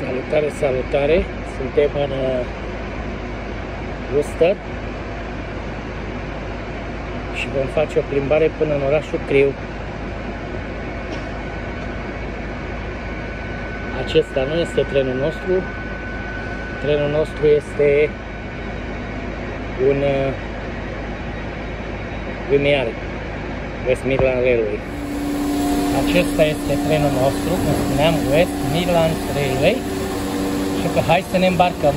Salutare, salutare! Suntem în uh, Worcester și vom face o plimbare până în orașul Criu. Acesta nu este trenul nostru. Trenul nostru este un uh, Vimiar, West Midland Railway. Acesta este trenul nostru, cum spuneam, West Midland Railway. Și că hai să ne îmbarcăm.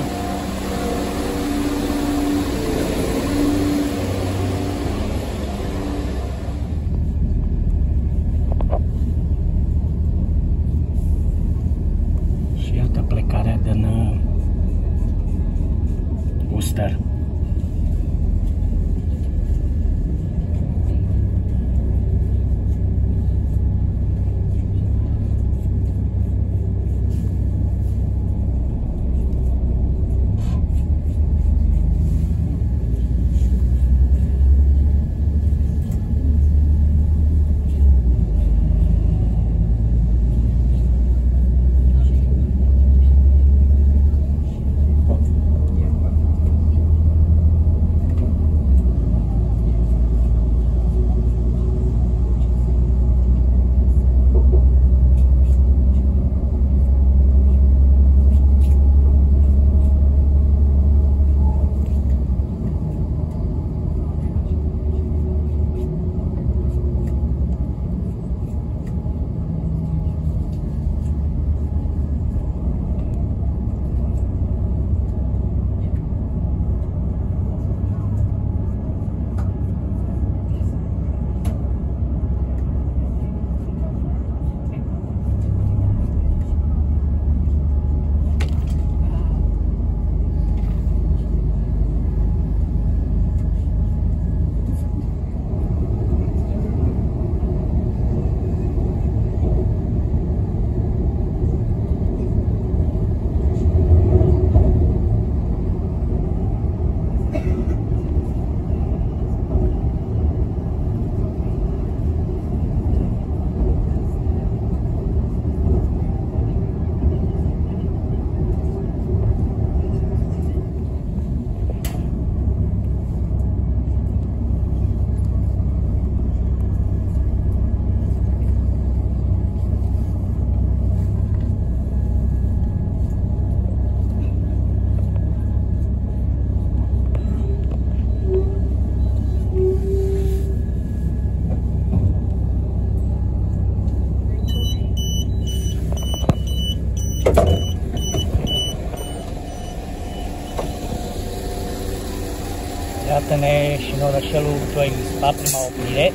Iată-ne și în orășelul Ploiești, prima oprire.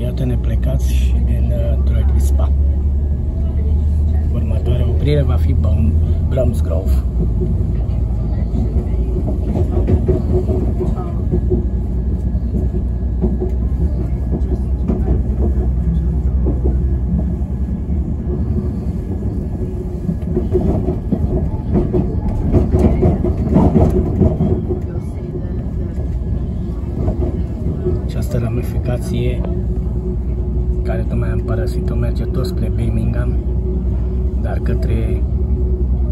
Iată-ne plecați și din uh, Droid Spa. Următoarea oprire va fi Bromsgrove. Această ramificație care tocmai am părăsit-o merge tot spre Birmingham, dar către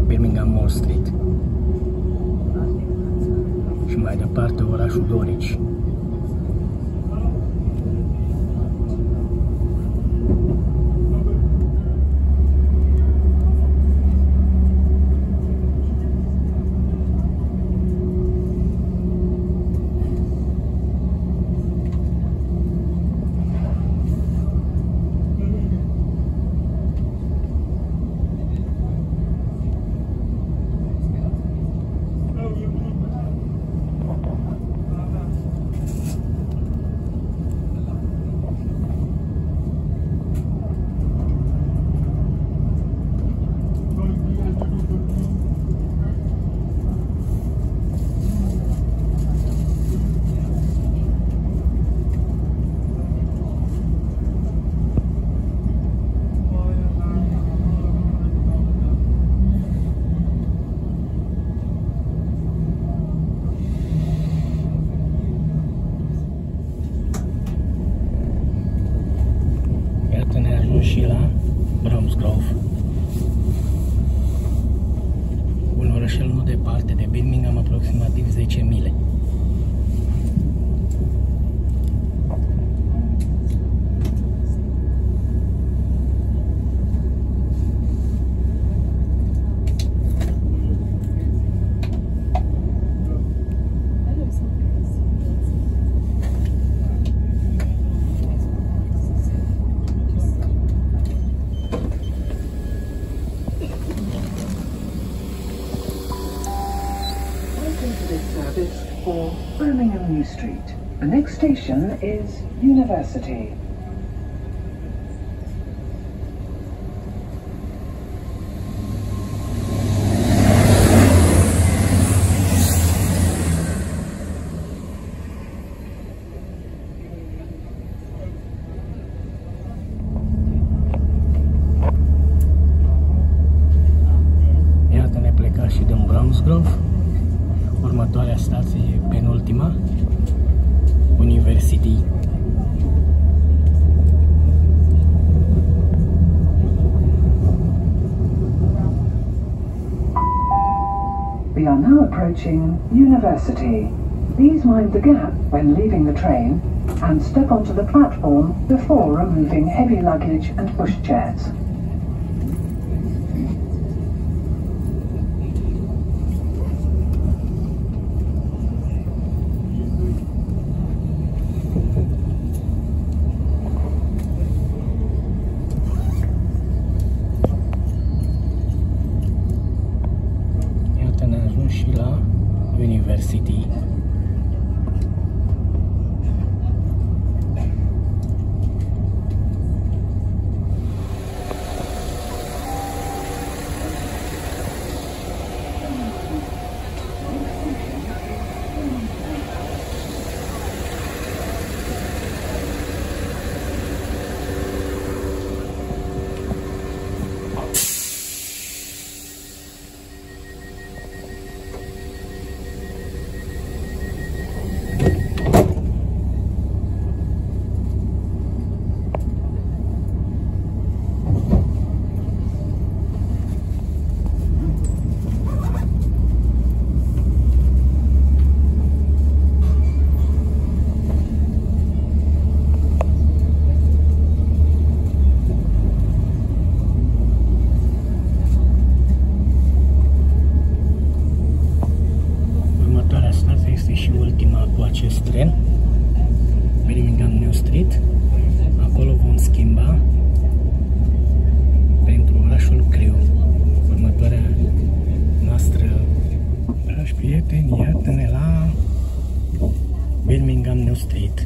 Birmingham Mall Street și mai departe orașul Dorici. departe de Birmingham, aproximativ 10 mile. The next station is University. Iată ne pleca și din Brownsgrove. Următoarea stație, penultima, We are now approaching University. Please mind the gap when leaving the train and step onto the platform before removing heavy luggage and pushchairs. University. Street.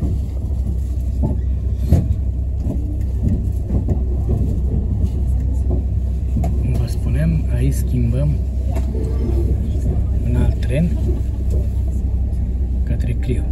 Cum vă spuneam, aici schimbăm un alt tren către Clio.